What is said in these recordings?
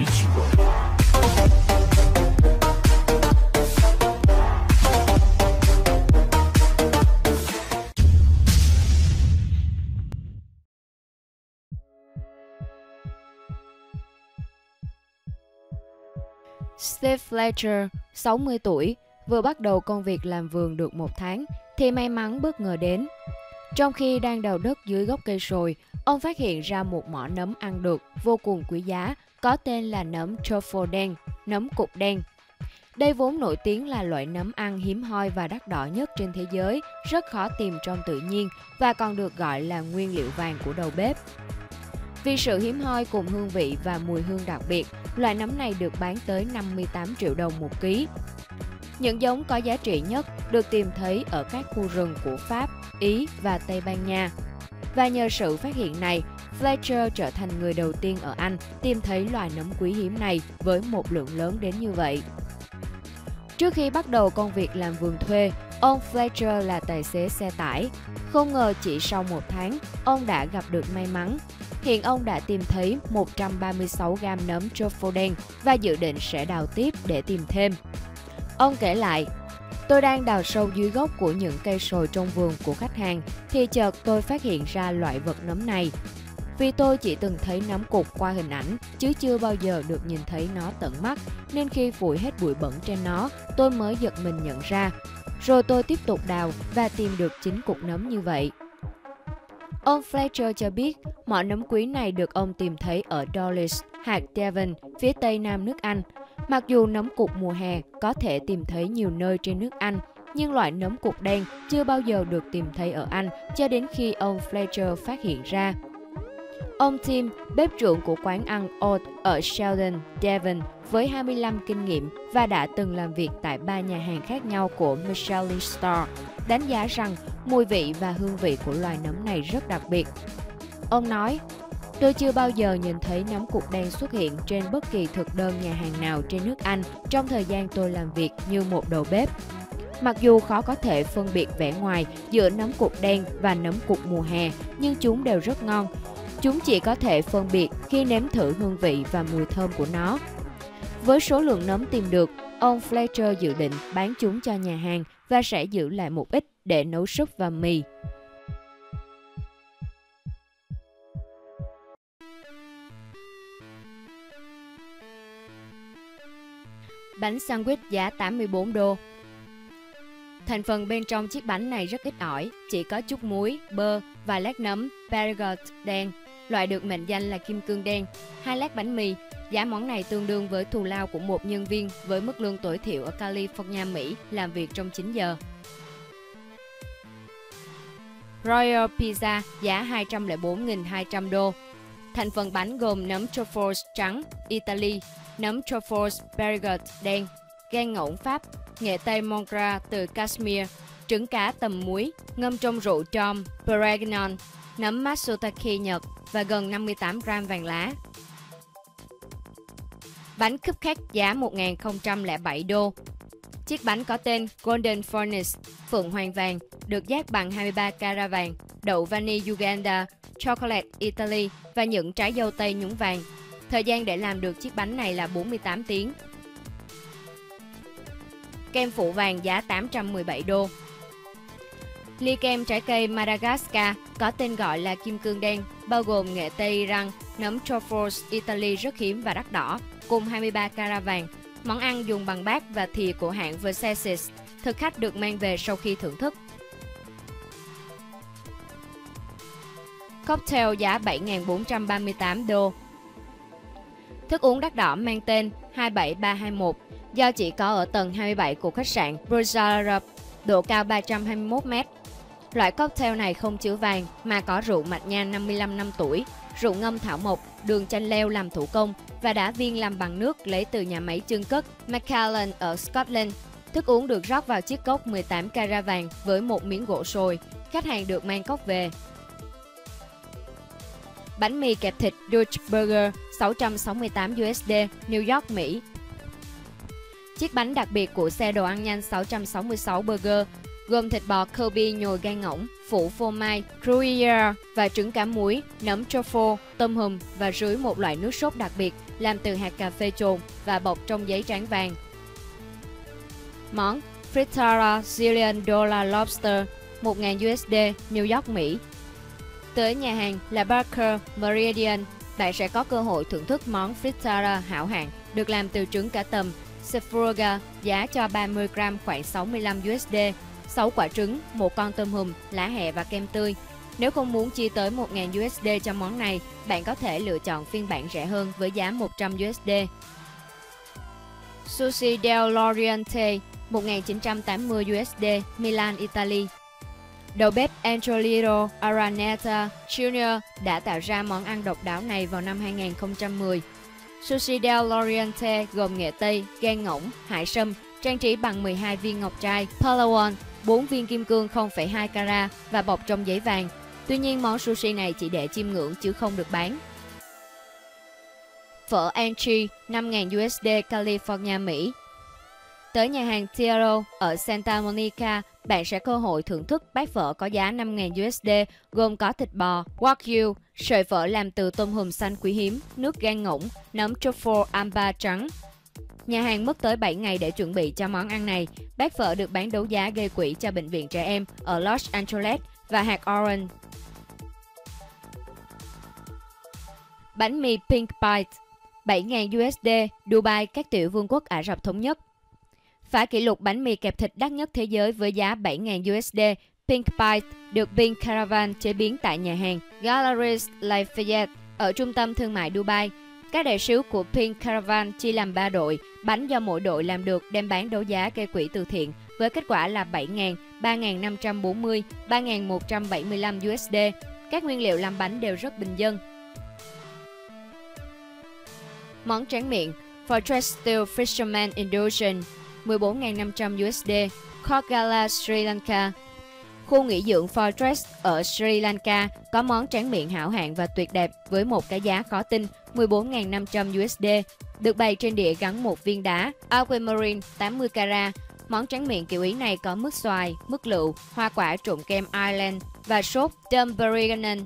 vicino. Steve Fletcher, 60 tuổi, vừa bắt đầu công việc làm vườn được một tháng thì may mắn bất ngờ đến. Trong khi đang đào đất dưới gốc cây sồi, ông phát hiện ra một mỏ nấm ăn được vô cùng quý giá có tên là nấm truffle đen, nấm cục đen. Đây vốn nổi tiếng là loại nấm ăn hiếm hoi và đắt đỏ nhất trên thế giới, rất khó tìm trong tự nhiên và còn được gọi là nguyên liệu vàng của đầu bếp. Vì sự hiếm hoi cùng hương vị và mùi hương đặc biệt, loại nấm này được bán tới 58 triệu đồng một ký. Những giống có giá trị nhất được tìm thấy ở các khu rừng của Pháp, Ý và Tây Ban Nha. Và nhờ sự phát hiện này, Fletcher trở thành người đầu tiên ở Anh tìm thấy loài nấm quý hiếm này với một lượng lớn đến như vậy. Trước khi bắt đầu công việc làm vườn thuê, ông Fletcher là tài xế xe tải. Không ngờ chỉ sau một tháng, ông đã gặp được may mắn. Hiện ông đã tìm thấy 136 gam nấm truffle đen và dự định sẽ đào tiếp để tìm thêm. Ông kể lại, tôi đang đào sâu dưới gốc của những cây sồi trong vườn của khách hàng thì chợt tôi phát hiện ra loại vật nấm này. Vì tôi chỉ từng thấy nấm cục qua hình ảnh chứ chưa bao giờ được nhìn thấy nó tận mắt nên khi phủi hết bụi bẩn trên nó tôi mới giật mình nhận ra. Rồi tôi tiếp tục đào và tìm được chính cục nấm như vậy. Ông Fletcher cho biết mỏ nấm quý này được ông tìm thấy ở Dulwich, hạt Devon, phía tây nam nước Anh. Mặc dù nấm cục mùa hè có thể tìm thấy nhiều nơi trên nước Anh, nhưng loại nấm cục đen chưa bao giờ được tìm thấy ở Anh cho đến khi ông Fletcher phát hiện ra. Ông Tim, bếp trưởng của quán ăn Old ở Sheldon, Devon, với 25 kinh nghiệm và đã từng làm việc tại ba nhà hàng khác nhau của Michelin Star, đánh giá rằng mùi vị và hương vị của loài nấm này rất đặc biệt. Ông nói, Tôi chưa bao giờ nhìn thấy nấm cục đen xuất hiện trên bất kỳ thực đơn nhà hàng nào trên nước Anh trong thời gian tôi làm việc như một đầu bếp. Mặc dù khó có thể phân biệt vẻ ngoài giữa nấm cục đen và nấm cục mùa hè, nhưng chúng đều rất ngon. Chúng chỉ có thể phân biệt khi nếm thử hương vị và mùi thơm của nó. Với số lượng nấm tìm được, ông Fletcher dự định bán chúng cho nhà hàng và sẽ giữ lại một ít để nấu súp và mì. Bánh sandwich giá 84 đô. Thành phần bên trong chiếc bánh này rất ít ỏi, chỉ có chút muối, bơ và lát nấm perigot đen, loại được mệnh danh là kim cương đen, hai lát bánh mì. Giá món này tương đương với thù lao của một nhân viên với mức lương tối thiểu ở California, Mỹ làm việc trong 9 giờ. Royal Pizza giá 204.200 đô. Thành phần bánh gồm nấm truffles trắng Italy, nấm truffles Perrigot đen, gan ngỗng Pháp, nghệ tây Mongra từ Kashmir, trứng cá tầm muối, ngâm trong rượu trom Peregnon, nấm Matsutake Nhật và gần 58 gram vàng lá. Bánh cupcake giá 1.007 đô. Chiếc bánh có tên Golden Furnace, Phượng Hoàng Vàng, được giác bằng 23 carat vàng, đậu vani Uganda, chocolate Italy và những trái dâu tây nhúng vàng. Thời gian để làm được chiếc bánh này là 48 tiếng. Kem phụ vàng giá 817 đô. Ly kem trái cây Madagascar có tên gọi là kim cương đen, bao gồm nghệ tây răng nấm truffles Italy rất hiếm và đắt đỏ, cùng 23 cara vàng. Món ăn dùng bằng bát và thìa của hãng Versace. Thực khách được mang về sau khi thưởng thức. Cocktail giá 7.438 đô. Thức uống đắt đỏ mang tên 27321 do chỉ có ở tầng 27 của khách sạn Rosarup, độ cao 321 mét. Loại cocktail này không chứa vàng mà có rượu mạch nha 55 năm tuổi, rượu ngâm thảo mộc, đường chanh leo làm thủ công và đá viên làm bằng nước lấy từ nhà máy chương cất Macallan ở Scotland. Thức uống được rót vào chiếc cốc 18 carat vàng với một miếng gỗ sồi. Khách hàng được mang cốc về. Bánh mì kẹp thịt Dutch Burger 668 USD, New York, Mỹ. Chiếc bánh đặc biệt của xe đồ ăn nhanh 666 Burger gồm thịt bò Kobe nhồi gan ngỗng, phủ phô mai, Gruyere và trứng cá muối, nấm truffle, tôm hùm và rưới một loại nước sốt đặc biệt làm từ hạt cà phê trồn và bọc trong giấy trắng vàng. Món Frittata Zillion Dollar Lobster 1.000 USD, New York, Mỹ. Tới nhà hàng là Barker Meridian, bạn sẽ có cơ hội thưởng thức món frittata hảo hạng được làm từ trứng cá tầm Sephora giá cho 30 gram khoảng 65 USD, 6 quả trứng, một con tôm hùm, lá hẹ và kem tươi. Nếu không muốn chi tới 1.000 USD cho món này, bạn có thể lựa chọn phiên bản rẻ hơn với giá 100 USD. Sushi del Loriente 1980 USD, Milan, Italy. Đầu bếp Angelino Araneta Jr. đã tạo ra món ăn độc đáo này vào năm 2010. Sushi del Loriente gồm nghệ tây, gan ngỗng, hải sâm, trang trí bằng 12 viên ngọc trai, Palawan, 4 viên kim cương 0,2 carat và bọc trong giấy vàng. Tuy nhiên món sushi này chỉ để chiêm ngưỡng chứ không được bán. Phở Anchi 5.000 USD California, Mỹ Tới nhà hàng Tiaro ở Santa Monica, bạn sẽ cơ hội thưởng thức bát phở có giá 5.000 USD, gồm có thịt bò, wagyu, sợi phở làm từ tôm hùm xanh quý hiếm, nước gan ngỗng, nấm truffle amba trắng. Nhà hàng mất tới 7 ngày để chuẩn bị cho món ăn này. Bát phở được bán đấu giá gây quỹ cho bệnh viện trẻ em ở Los Angeles và hạt orange. Bánh mì Pink Bite 7.000 USD, Dubai, các tiểu vương quốc Ả Rập Thống Nhất phá kỷ lục bánh mì kẹp thịt đắt nhất thế giới với giá 7.000 USD. Pink Bite được Pink Caravan chế biến tại nhà hàng Galleries Lafayette ở trung tâm thương mại Dubai. Các đại sứ của Pink Caravan chia làm 3 đội, bánh do mỗi đội làm được đem bán đấu giá gây quỹ từ thiện với kết quả là 7.000, 3.540, 3.175 USD. Các nguyên liệu làm bánh đều rất bình dân. Món tráng miệng Fortress Steel Fisherman Indulgence 14.500 USD, Kogala, Sri Lanka. Khu nghỉ dưỡng Fortress ở Sri Lanka có món tráng miệng hảo hạng và tuyệt đẹp với một cái giá khó tin 14.500 USD, được bày trên đĩa gắn một viên đá Aquamarine 80 carat. Món tráng miệng kiểu Ý này có mứt xoài, mứt lựu, hoa quả trộn kem Ireland và sốt Dumbarignan.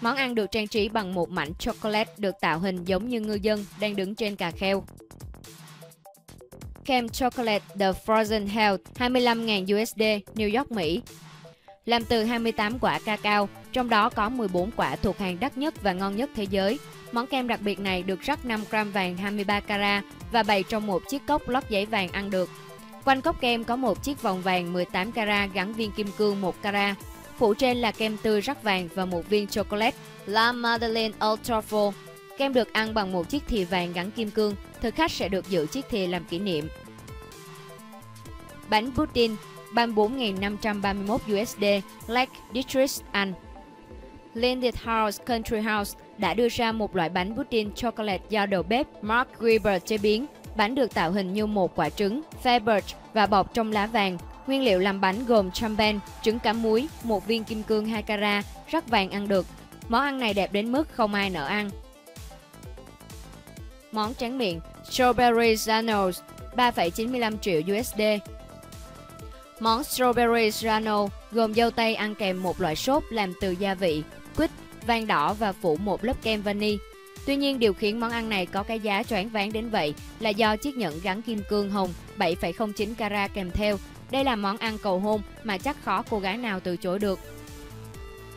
Món ăn được trang trí bằng một mảnh chocolate được tạo hình giống như ngư dân đang đứng trên cà kheo. Kem Chocolate The Frozen Health 25.000 USD, New York, Mỹ. Làm từ 28 quả cacao, trong đó có 14 quả thuộc hàng đắt nhất và ngon nhất thế giới. Món kem đặc biệt này được rắc 5 gram vàng 23 carat và bày trong một chiếc cốc lót giấy vàng ăn được. Quanh cốc kem có một chiếc vòng vàng 18 carat gắn viên kim cương 1 carat. Phủ trên là kem tươi rắc vàng và một viên chocolate La Madeleine Ultra Full. Kem được ăn bằng một chiếc thìa vàng gắn kim cương thực khách sẽ được giữ chiếc thìa làm kỷ niệm. Bánh pudding 34.531 USD, Lake District, Anh. Landed House Country House đã đưa ra một loại bánh pudding chocolate do đầu bếp Mark Weber chế biến. Bánh được tạo hình như một quả trứng, faberge và bọc trong lá vàng. Nguyên liệu làm bánh gồm champagne, trứng cá muối, một viên kim cương 2 carat, rất vàng ăn được. Món ăn này đẹp đến mức không ai nỡ ăn. Món tráng miệng Strawberry Zanos 3,95 triệu USD. Món Strawberry rano gồm dâu tây ăn kèm một loại sốt làm từ gia vị, quýt, vang đỏ và phủ một lớp kem vani. Tuy nhiên, điều khiến món ăn này có cái giá choáng váng đến vậy là do chiếc nhẫn gắn kim cương hồng 7,09 carat kèm theo. Đây là món ăn cầu hôn mà chắc khó cô gái nào từ chối được.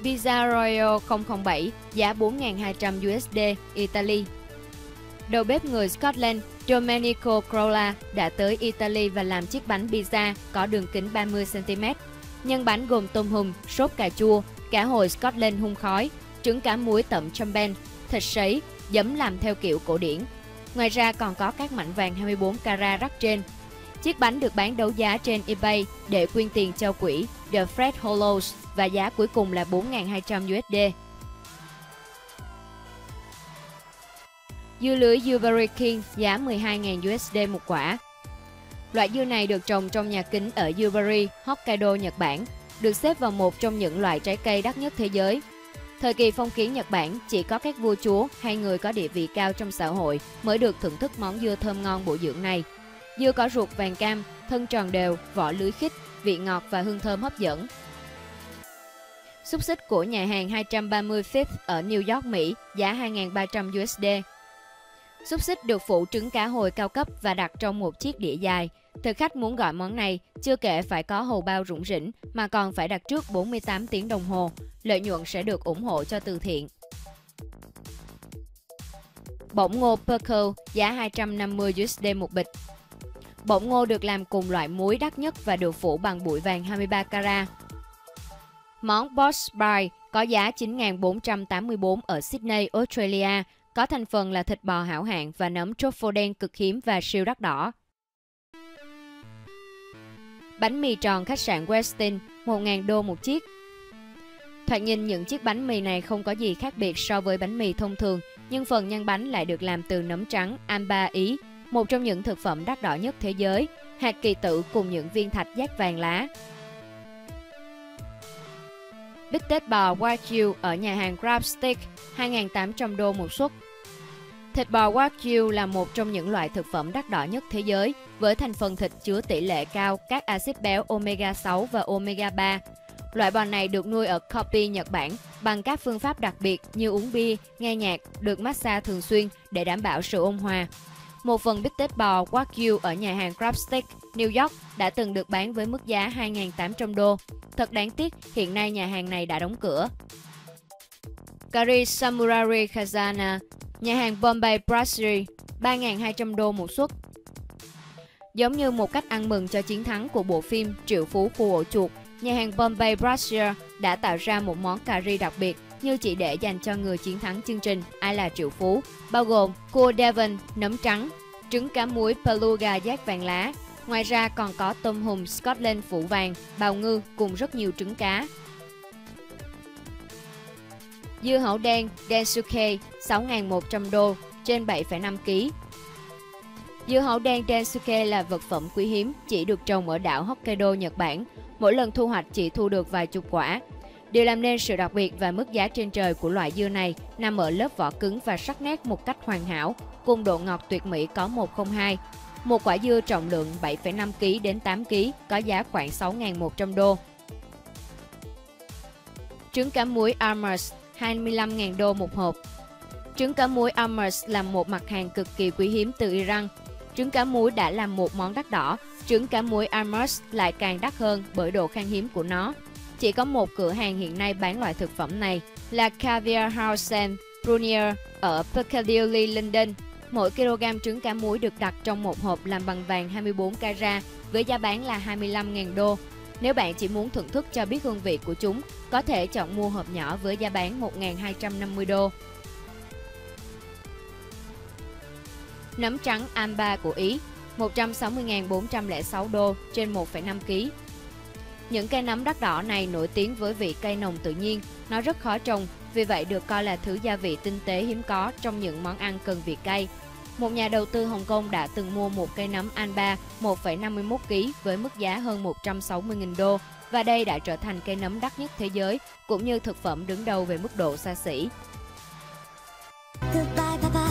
Pizza Royal 007 giá 4.200 USD, Italy. Đầu bếp người Scotland Domenico Crolla đã tới Italy và làm chiếc bánh pizza có đường kính 30cm. Nhân bánh gồm tôm hùm, sốt cà chua, cá hồi Scotland hun khói, trứng cá muối tẩm champagne, thịt sấy, giấm làm theo kiểu cổ điển. Ngoài ra còn có các mảnh vàng 24 carat rắc trên. Chiếc bánh được bán đấu giá trên eBay để quyên tiền cho quỹ The Fred Hollows và giá cuối cùng là 4.200 USD. Dưa lưới Dewberry King giá 12.000 USD một quả. Loại dưa này được trồng trong nhà kính ở yubari Hokkaido, Nhật Bản, được xếp vào một trong những loại trái cây đắt nhất thế giới. Thời kỳ phong kiến Nhật Bản, chỉ có các vua chúa hay người có địa vị cao trong xã hội mới được thưởng thức món dưa thơm ngon bổ dưỡng này. Dưa có ruột vàng cam, thân tròn đều, vỏ lưới khít, vị ngọt và hương thơm hấp dẫn. Xúc xích của nhà hàng 230 Fifth ở New York, Mỹ, giá 2.300 USD Xúc xích được phủ trứng cá hồi cao cấp và đặt trong một chiếc đĩa dài. Thực khách muốn gọi món này, chưa kể phải có hầu bao rủng rỉnh mà còn phải đặt trước 48 tiếng đồng hồ. Lợi nhuận sẽ được ủng hộ cho từ thiện. Bỗng ngô Perkle giá 250 USD một bịch. Bỗng ngô được làm cùng loại muối đắt nhất và được phủ bằng bụi vàng 23 carat. Món Boss Pie có giá 9.484 ở Sydney, Australia, có thành phần là thịt bò hảo hạng và nấm truffle đen cực hiếm và siêu đắt đỏ. Bánh mì tròn khách sạn Westin, 1.000 đô một chiếc. Thoạt nhìn những chiếc bánh mì này không có gì khác biệt so với bánh mì thông thường, nhưng phần nhân bánh lại được làm từ nấm trắng Amba Ý, một trong những thực phẩm đắt đỏ nhất thế giới, hạt kỳ tử cùng những viên thạch giác vàng lá. Bít tết bò Wagyu ở nhà hàng Grab Steak, 2.800 đô một suất. Thịt bò Wagyu là một trong những loại thực phẩm đắt đỏ nhất thế giới, với thành phần thịt chứa tỷ lệ cao các axit béo omega 6 và omega 3. Loại bò này được nuôi ở Kobe, Nhật Bản bằng các phương pháp đặc biệt như uống bia, nghe nhạc, được massage thường xuyên để đảm bảo sự ôn hòa. Một phần bít tết bò Wagyu ở nhà hàng Crab Steak, New York đã từng được bán với mức giá 2.800 đô. Thật đáng tiếc, hiện nay nhà hàng này đã đóng cửa. Curry Samurari Khazana, nhà hàng Bombay Brasserie, 3.200 đô một suất. Giống như một cách ăn mừng cho chiến thắng của bộ phim Triệu Phú Khu Ổ Chuột, nhà hàng Bombay Brasserie đã tạo ra một món cà ri đặc biệt như chỉ để dành cho người chiến thắng chương trình Ai là triệu phú, bao gồm cua Devon, nấm trắng, trứng cá muối beluga giác vàng lá. Ngoài ra còn có tôm hùm Scotland phủ vàng, bào ngư cùng rất nhiều trứng cá. Dưa hấu đen Densuke 6.100 đô trên 7,5 kg. Dưa hấu đen Densuke là vật phẩm quý hiếm, chỉ được trồng ở đảo Hokkaido, Nhật Bản. Mỗi lần thu hoạch chỉ thu được vài chục quả, Điều làm nên sự đặc biệt và mức giá trên trời của loại dưa này nằm ở lớp vỏ cứng và sắc nét một cách hoàn hảo, cùng độ ngọt tuyệt mỹ có 102. Một quả dưa trọng lượng 7,5 kg đến 8 kg có giá khoảng 6.100 đô. Trứng cá muối Armors 25.000 đô một hộp. Trứng cá muối Amers là một mặt hàng cực kỳ quý hiếm từ Iran. Trứng cá muối đã là một món đắt đỏ, trứng cá muối Amers lại càng đắt hơn bởi độ khan hiếm của nó. Chỉ có một cửa hàng hiện nay bán loại thực phẩm này là Caviar House and Brunier ở Piccadilly, London. Mỗi kg trứng cá muối được đặt trong một hộp làm bằng vàng 24 carat với giá bán là 25.000 đô. Nếu bạn chỉ muốn thưởng thức cho biết hương vị của chúng, có thể chọn mua hộp nhỏ với giá bán 1.250 đô. Nấm trắng Amba của Ý 160.406 đô trên 1,5 kg những cây nấm đắt đỏ này nổi tiếng với vị cây nồng tự nhiên, nó rất khó trồng, vì vậy được coi là thứ gia vị tinh tế hiếm có trong những món ăn cần vị cay. Một nhà đầu tư Hồng Kông đã từng mua một cây nấm Anba 1,51 kg với mức giá hơn 160.000 đô và đây đã trở thành cây nấm đắt nhất thế giới cũng như thực phẩm đứng đầu về mức độ xa xỉ. Goodbye, Papa,